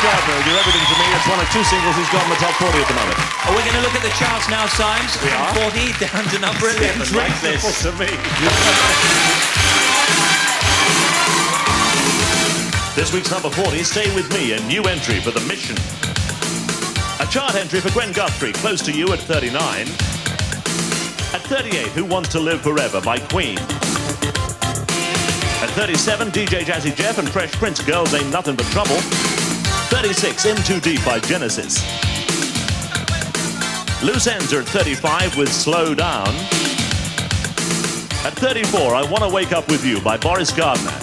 Gardner, do everything to me. It's one of two singles he's got in the top 40 at the moment. Are we going to look at the charts now, Symes? We are. 40 down to number 11, like this. to me. this week's number 40, Stay With Me, a new entry for The Mission. A chart entry for Gwen Guthrie, close to you at 39. At 38, Who Wants to Live Forever by Queen. At 37, DJ Jazzy Jeff and Fresh Prince Girls Ain't Nothing But Trouble. 36, In Too Deep by Genesis. Loose Ends are at 35 with Slow Down. At 34, I Want to Wake Up With You by Boris Gardner.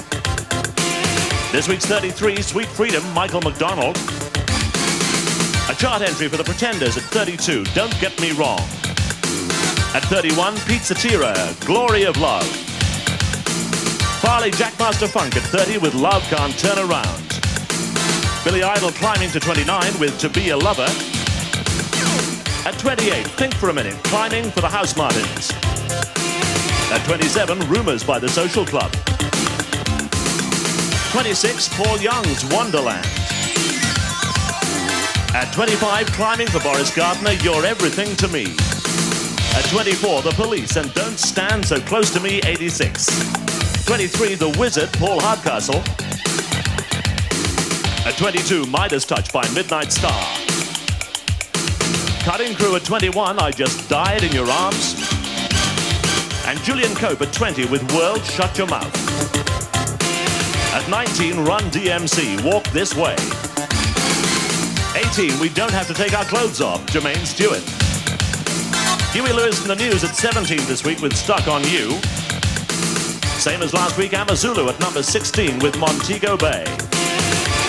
This week's 33, Sweet Freedom, Michael McDonald. A chart entry for the Pretenders at 32, Don't Get Me Wrong. At 31, Pete Cetera, Glory of Love. Farley Jackmaster Funk at 30 with Love Can't Turn Around. Billy Idol climbing to 29 with To Be a Lover. At 28, Think for a Minute, climbing for the Housemartins. At 27, Rumours by the Social Club. 26, Paul Young's Wonderland. At 25, climbing for Boris Gardner, You're Everything to Me. At 24, The Police and Don't Stand So Close to Me, 86. 23, The Wizard, Paul Hardcastle. At 22, Midas Touch by Midnight Star. Cutting Crew at 21, I Just Died in Your Arms. And Julian Cope at 20 with World Shut Your Mouth. At 19, Run DMC, Walk This Way. 18, We Don't Have to Take Our Clothes Off, Jermaine Stewart. Huey Lewis and the News at 17 this week with Stuck on You. Same as last week, Amazulu at number 16 with Montego Bay.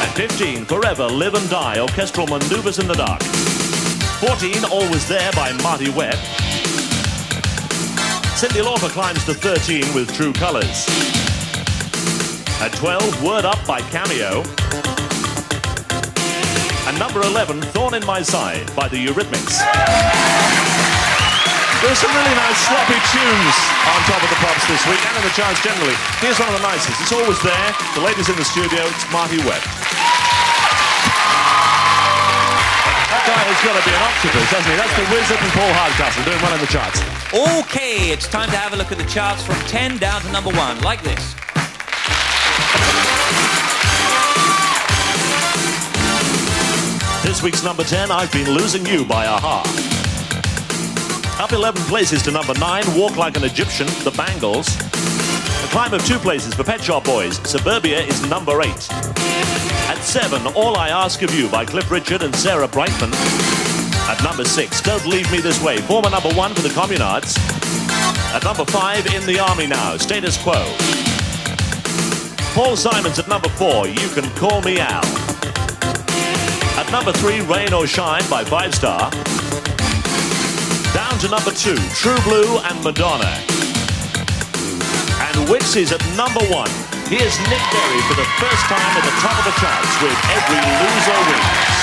At 15, Forever, Live and Die, Orchestral Manoeuvres in the Dark. 14, Always There by Marti Webb. Cyndi Lauper climbs to 13 with True Colors. At 12, Word Up by Cameo. And number 11, Thorn in My Side by the Eurythmics. There's some really nice sloppy tunes on top of the pops this week and in the charts generally. Here's one of the nicest. It's always there. The ladies in the studio, it's Marti Webb. That guy has got to be an octopus, hasn't he? That's the Wizard and Paul Hardcastle doing well in the charts. Okay, it's time to have a look at the charts from 10 down to number 1, like this. This week's number 10, I've Been Losing You by A-ha. Up 11 places to number 9, Walk Like an Egyptian, The Bangles. A climb of two places for Pet Shop Boys, Suburbia is number 8. At 7, All I Ask of You by Cliff Richard and Sarah Brightman. At number 6, Don't Leave Me This Way, former number 1 for the Communards. At number 5, In the Army Now, Status Quo. Paul Simon's at number 4, You Can Call Me Al. At number 3, Rain or Shine by Five Star. Down to number 2, True Blue and Madonna. And Wicksy's at number 1. Here's Nick Berry for the first time at the top of the charts with Every Loser Wins.